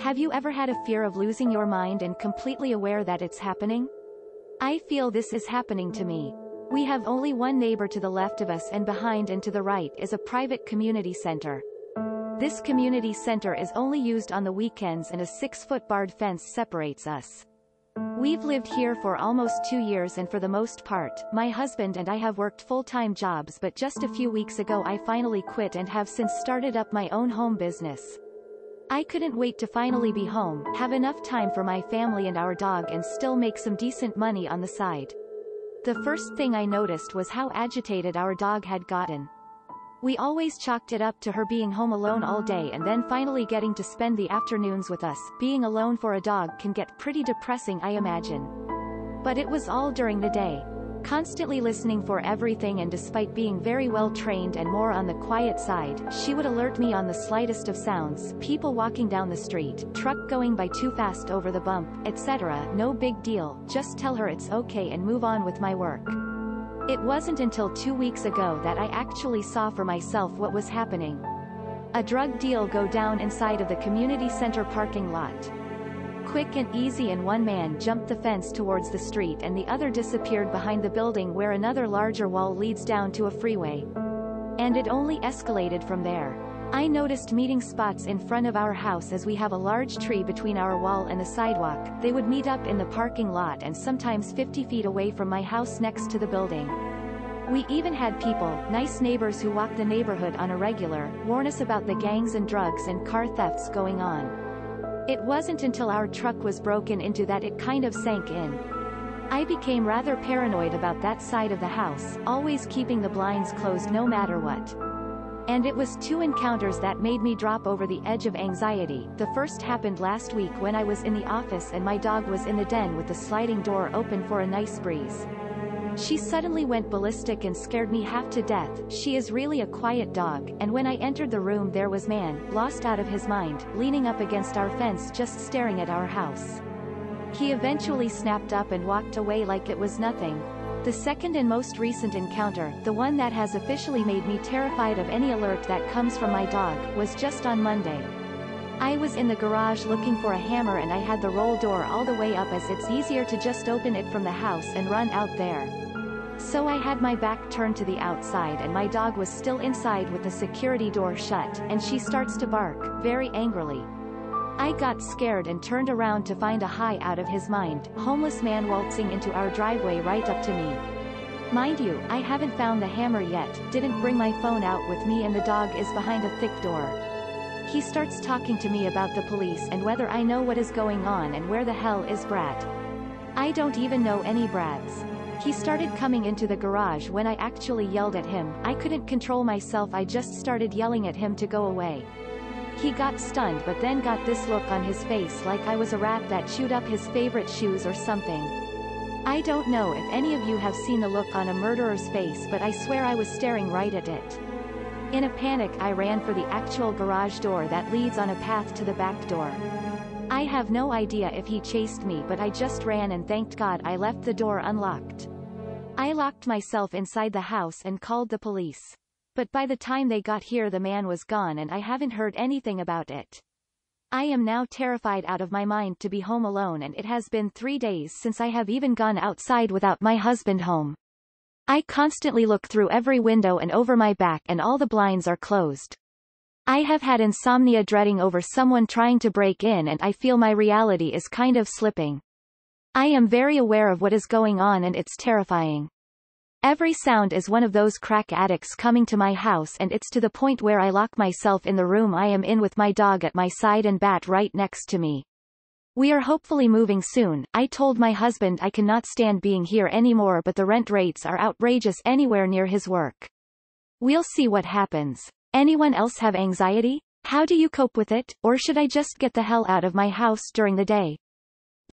Have you ever had a fear of losing your mind and completely aware that it's happening? I feel this is happening to me. We have only one neighbor to the left of us and behind and to the right is a private community center. This community center is only used on the weekends and a six-foot barred fence separates us. We've lived here for almost two years and for the most part, my husband and I have worked full-time jobs but just a few weeks ago I finally quit and have since started up my own home business. I couldn't wait to finally be home, have enough time for my family and our dog and still make some decent money on the side. The first thing I noticed was how agitated our dog had gotten. We always chalked it up to her being home alone all day and then finally getting to spend the afternoons with us. Being alone for a dog can get pretty depressing I imagine. But it was all during the day. Constantly listening for everything and despite being very well trained and more on the quiet side, she would alert me on the slightest of sounds, people walking down the street, truck going by too fast over the bump, etc. No big deal, just tell her it's okay and move on with my work. It wasn't until two weeks ago that I actually saw for myself what was happening. A drug deal go down inside of the community center parking lot. Quick and easy and one man jumped the fence towards the street and the other disappeared behind the building where another larger wall leads down to a freeway. And it only escalated from there. I noticed meeting spots in front of our house as we have a large tree between our wall and the sidewalk. They would meet up in the parking lot and sometimes 50 feet away from my house next to the building. We even had people, nice neighbors who walk the neighborhood on a regular, warn us about the gangs and drugs and car thefts going on. It wasn't until our truck was broken into that it kind of sank in. I became rather paranoid about that side of the house, always keeping the blinds closed no matter what. And it was two encounters that made me drop over the edge of anxiety. The first happened last week when I was in the office and my dog was in the den with the sliding door open for a nice breeze. She suddenly went ballistic and scared me half to death. She is really a quiet dog, and when I entered the room there was man, lost out of his mind, leaning up against our fence just staring at our house. He eventually snapped up and walked away like it was nothing. The second and most recent encounter, the one that has officially made me terrified of any alert that comes from my dog, was just on Monday. I was in the garage looking for a hammer and I had the roll door all the way up as it's easier to just open it from the house and run out there. So I had my back turned to the outside and my dog was still inside with the security door shut, and she starts to bark, very angrily. I got scared and turned around to find a high out of his mind, homeless man waltzing into our driveway right up to me. Mind you, I haven't found the hammer yet, didn't bring my phone out with me and the dog is behind a thick door. He starts talking to me about the police and whether I know what is going on and where the hell is Brad. I don't even know any Brads. He started coming into the garage when I actually yelled at him, I couldn't control myself I just started yelling at him to go away. He got stunned but then got this look on his face like I was a rat that chewed up his favorite shoes or something. I don't know if any of you have seen the look on a murderer's face but I swear I was staring right at it. In a panic I ran for the actual garage door that leads on a path to the back door. I have no idea if he chased me but I just ran and thanked God I left the door unlocked. I locked myself inside the house and called the police. But by the time they got here the man was gone and I haven't heard anything about it. I am now terrified out of my mind to be home alone and it has been three days since I have even gone outside without my husband home. I constantly look through every window and over my back and all the blinds are closed. I have had insomnia dreading over someone trying to break in and I feel my reality is kind of slipping. I am very aware of what is going on and it's terrifying. Every sound is one of those crack addicts coming to my house and it's to the point where I lock myself in the room I am in with my dog at my side and bat right next to me. We are hopefully moving soon. I told my husband I cannot stand being here anymore but the rent rates are outrageous anywhere near his work. We'll see what happens. Anyone else have anxiety? How do you cope with it, or should I just get the hell out of my house during the day?